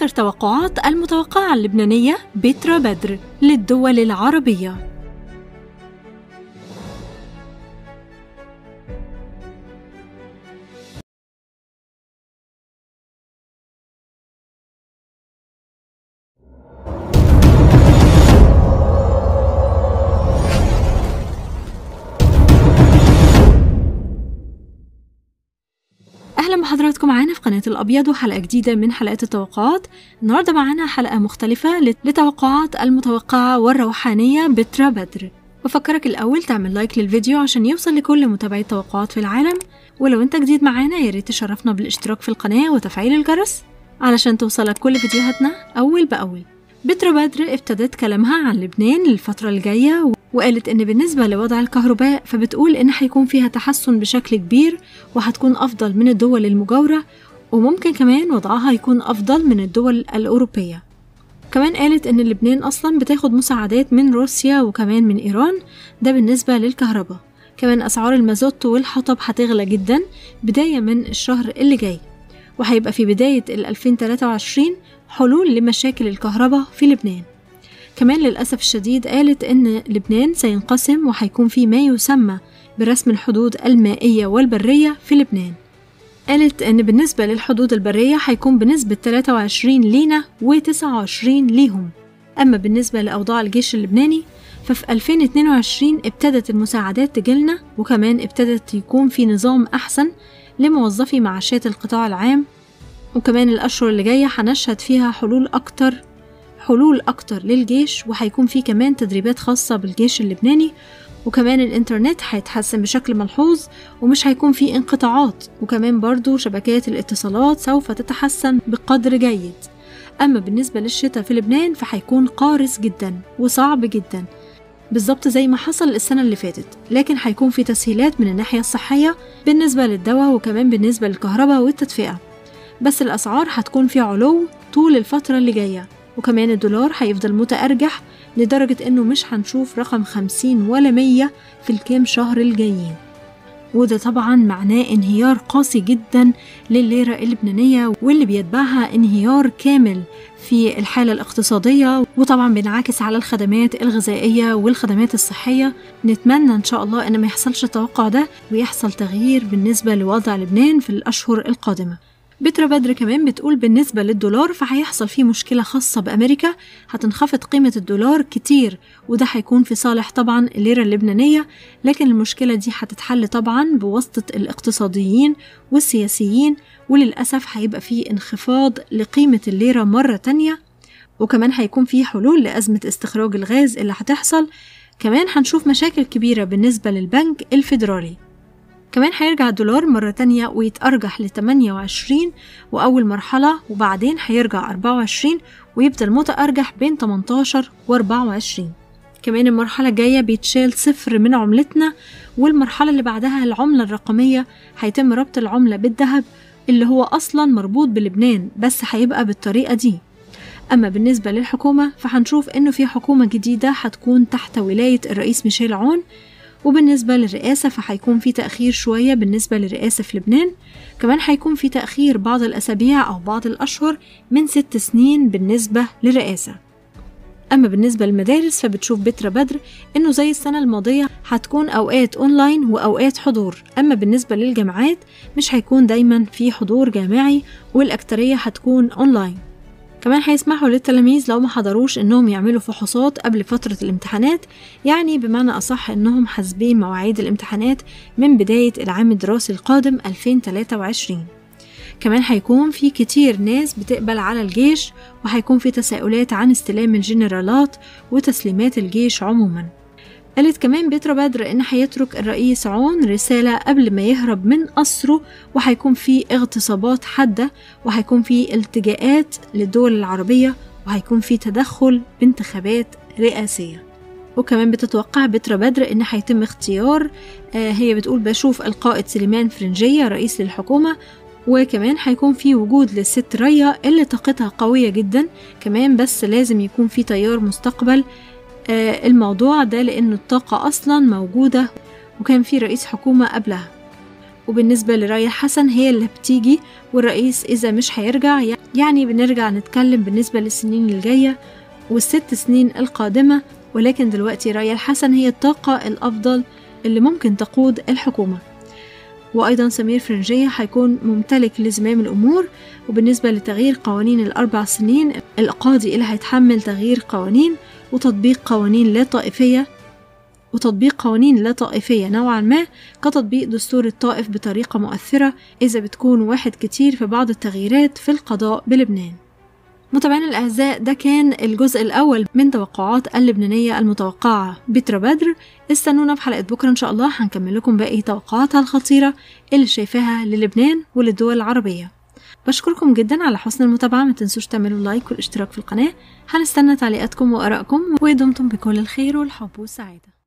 آخر توقعات المتوقعة اللبنانية بترا بدر للدول العربية. بحضراتكم معانا في قناة الأبيض وحلقة جديدة من حلقات التوقعات. النهارده معانا حلقة مختلفة لتوقعات المتوقعة والروحانية بترا بدر. بفكرك الأول تعمل لايك للفيديو عشان يوصل لكل متابعي التوقعات في العالم. ولو أنت جديد معانا يا ريت تشرفنا بالاشتراك في القناة وتفعيل الجرس علشان توصلك كل فيديوهاتنا أول بأول. بترا بدر ابتدت كلامها عن لبنان للفترة الجاية وقالت إن بالنسبة لوضع الكهرباء فبتقول إن هيكون فيها تحسن بشكل كبير وهتكون أفضل من الدول المجاورة وممكن كمان وضعها يكون أفضل من الدول الأوروبية. كمان قالت إن لبنان أصلا بتاخد مساعدات من روسيا وكمان من إيران ده بالنسبة للكهرباء. كمان أسعار المازوت والحطب هتغلى جدا بداية من الشهر اللي جاي. وهيبقى في بداية ال 2023 حلول لمشاكل الكهرباء في لبنان. كمان للأسف الشديد قالت إن لبنان سينقسم وهيكون في ما يسمى برسم الحدود المائية والبرية في لبنان. قالت إن بالنسبة للحدود البرية هيكون بنسبة 23 لينا و29 ليهم. أما بالنسبة لأوضاع الجيش اللبناني ففي 2022 ابتدت المساعدات تجيلنا وكمان ابتدت يكون في نظام أحسن لموظفي معاشات القطاع العام وكمان الأشهر اللي جاية هنشهد فيها حلول أكتر حلول أكتر للجيش وهيكون في كمان تدريبات خاصة بالجيش اللبناني وكمان الإنترنت هيتحسن بشكل ملحوظ ومش هيكون في انقطاعات وكمان برضو شبكات الاتصالات سوف تتحسن بقدر جيد. أما بالنسبة للشتاء في لبنان فهيكون قارس جدا وصعب جدا بالظبط زي ما حصل السنة اللي فاتت لكن هيكون في تسهيلات من الناحية الصحية بالنسبة للدواء وكمان بالنسبة للكهرباء والتدفئة. بس الأسعار هتكون في علو طول الفترة اللي جاية وكمان الدولار هيفضل متأرجح لدرجة إنه مش هنشوف رقم خمسين ولا مية في الكام شهر الجايين. وده طبعا معناه انهيار قاسي جدا لليرة اللبنانية واللي بيتبعها انهيار كامل في الحالة الاقتصادية وطبعا بينعكس على الخدمات الغذائية والخدمات الصحية. نتمنى إن شاء الله إن ما يحصلش التوقع ده ويحصل تغيير بالنسبة لوضع لبنان في الأشهر القادمة. بترا بدر كمان بتقول بالنسبة للدولار فهيحصل فيه مشكلة خاصة بأمريكا. هتنخفض قيمة الدولار كتير وده هيكون في صالح طبعا الليرة اللبنانية لكن المشكلة دي هتتحل طبعا بواسطة الاقتصاديين والسياسيين وللأسف هيبقى فيه انخفاض لقيمة الليرة مرة تانية. وكمان هيكون فيه حلول لأزمة استخراج الغاز اللي هتحصل. كمان هنشوف مشاكل كبيرة بالنسبة للبنك الفيدرالي. كمان هيرجع الدولار مرة تانية ويتأرجح ل 28 وأول مرحلة وبعدين هيرجع 24 ويفضل متأرجح بين 18 و 24 كمان المرحلة الجاية بيتشال صفر من عملتنا والمرحلة اللي بعدها العملة الرقمية هيتم ربط العملة بالذهب اللي هو أصلا مربوط بلبنان بس هيبقى بالطريقة دي. أما بالنسبة للحكومة فهنشوف إنه في حكومة جديدة هتكون تحت ولاية الرئيس ميشيل عون. وبالنسبة للرئاسة فهيكون في تأخير شوية بالنسبة للرئاسة في لبنان. كمان هيكون في تأخير بعض الأسابيع أو بعض الأشهر من ست سنين بالنسبة للرئاسة. أما بالنسبة للمدارس فبتشوف بترا بدر إنه زي السنة الماضية هتكون أوقات أونلاين وأوقات حضور. أما بالنسبة للجامعات مش هيكون دايما في حضور جامعي والأكترية هتكون أونلاين كمان هيسمحوا للتلاميذ لو ما حضروش إنهم يعملوا فحوصات قبل فترة الامتحانات يعني بمعنى أصح إنهم حاسبين مواعيد الامتحانات من بداية العام الدراسي القادم 2023 كمان هيكون في كتير ناس بتقبل على الجيش وهيكون في تساؤلات عن استلام الجنرالات وتسليمات الجيش عموما. قالت كمان بيترا بدر إن هيترك الرئيس عون رسالة قبل ما يهرب من قصره وهيكون في اغتصابات حادة وهيكون في التجاءات للدول العربية وهيكون في تدخل بانتخابات رئاسية. وكمان بتتوقع بترا بدر إن هيتم اختيار آه هي بتقول بشوف القائد سليمان فرنجية رئيس للحكومة وكمان هيكون في وجود للست ريا اللي طاقتها قوية جدا كمان بس لازم يكون في تيار مستقبل الموضوع ده لأن الطاقة أصلا موجودة وكان في رئيس حكومة قبلها. وبالنسبة لريا حسن هي اللي بتيجي والرئيس إذا مش هيرجع يعني بنرجع نتكلم بالنسبة للسنين الجاية والست سنين القادمة. ولكن دلوقتي رأي الحسن هي الطاقة الأفضل اللي ممكن تقود الحكومة. وأيضا سمير فرنجية هيكون ممتلك لزمام الأمور وبالنسبة لتغيير قوانين الأربع سنين القاضي اللي هيتحمل تغيير قوانين وتطبيق قوانين لا طائفية وتطبيق قوانين لا طائفية نوعا ما كتطبيق دستور الطائف بطريقة مؤثرة إذا بتكون واحد كتير في بعض التغييرات في القضاء بلبنان. متابعينا الأعزاء ده كان الجزء الأول من توقعات اللبنانية المتوقعة بترا بدر. استنونا في حلقة بكرة إن شاء الله هنكمل لكم باقي توقعاتها الخطيرة اللي شايفاها للبنان وللدول العربية. بشكركم جدا على حسن المتابعة ما تنسوش تعملوا لايك والاشتراك في القناة. هنستنى تعليقاتكم وآرائكم ودمتم بكل الخير والحب والسعادة.